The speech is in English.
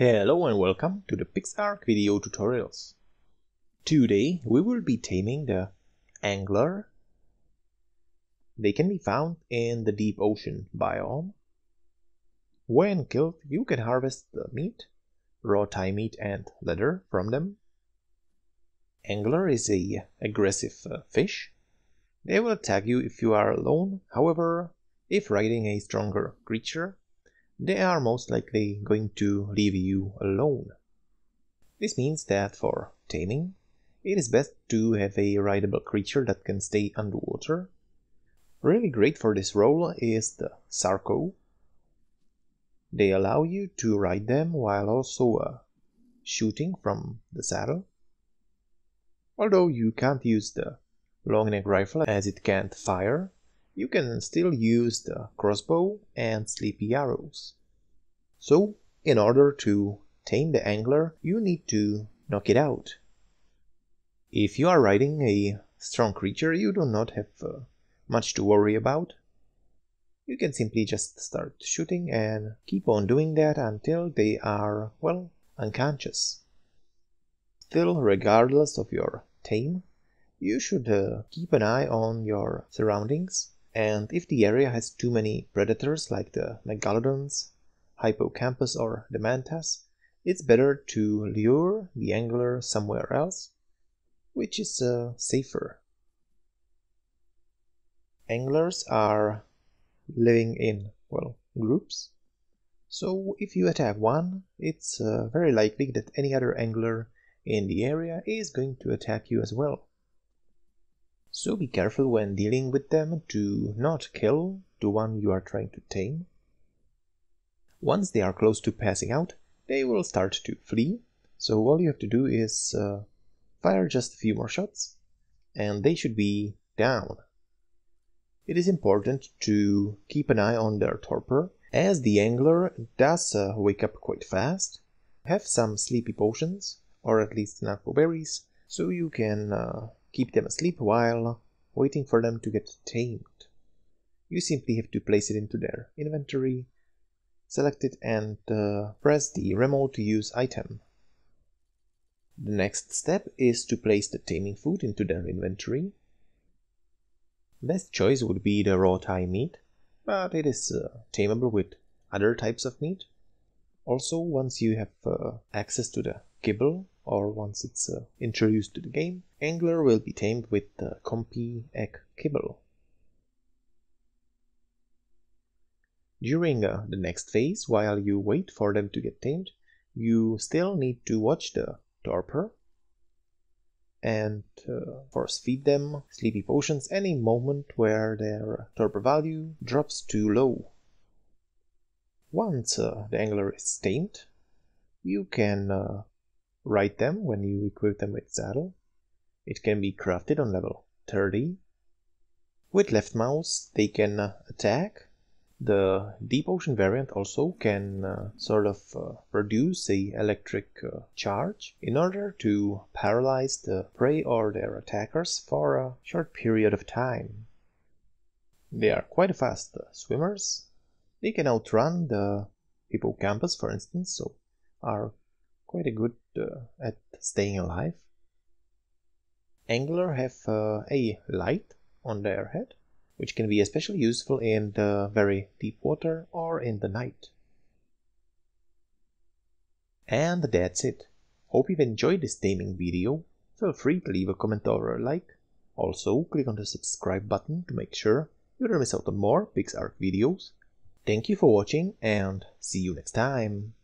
Hello and welcome to the PixARK video tutorials. Today we will be taming the angler. They can be found in the deep ocean biome. When killed, you can harvest the meat, raw thigh meat and leather from them. Angler is a aggressive uh, fish. They will attack you if you are alone, however, if riding a stronger creature, they are most likely going to leave you alone. This means that for taming, it is best to have a rideable creature that can stay underwater. Really great for this role is the Sarco. They allow you to ride them while also uh, shooting from the saddle. Although you can't use the long neck rifle as it can't fire, you can still use the crossbow and sleepy arrows. So, in order to tame the angler, you need to knock it out. If you are riding a strong creature, you do not have uh, much to worry about. You can simply just start shooting and keep on doing that until they are, well, unconscious. Still, regardless of your tame, you should uh, keep an eye on your surroundings and if the area has too many predators like the megalodons, hippocampus or the mantas, it's better to lure the angler somewhere else, which is uh, safer. Anglers are living in, well, groups. So if you attack one, it's uh, very likely that any other angler in the area is going to attack you as well. So be careful when dealing with them to not kill the one you are trying to tame. Once they are close to passing out, they will start to flee, so all you have to do is uh, fire just a few more shots, and they should be down. It is important to keep an eye on their torpor, as the angler does uh, wake up quite fast. Have some sleepy potions, or at least narco berries, so you can uh, keep them asleep while waiting for them to get tamed. You simply have to place it into their inventory, select it and uh, press the remote to use item. The next step is to place the taming food into their inventory. Best choice would be the raw thigh meat, but it is uh, tameable with other types of meat. Also, once you have uh, access to the kibble, or once it's uh, introduced to the game, Angler will be tamed with the Compi Egg Kibble. During uh, the next phase, while you wait for them to get tamed, you still need to watch the torpor and uh, force feed them sleepy potions any moment where their torpor value drops too low. Once uh, the angler is tamed, you can uh, ride them when you equip them with saddle. It can be crafted on level 30. With left mouse they can uh, attack. The deep ocean variant also can uh, sort of uh, produce a electric uh, charge in order to paralyze the prey or their attackers for a short period of time. They are quite fast uh, swimmers. They can outrun the hippocampus, for instance, so are quite a good uh, at staying alive. Angler have uh, a light on their head, which can be especially useful in the very deep water or in the night. And that's it. Hope you've enjoyed this taming video. Feel free to leave a comment or a like. Also, click on the subscribe button to make sure you don't miss out on more PixARK videos. Thank you for watching and see you next time.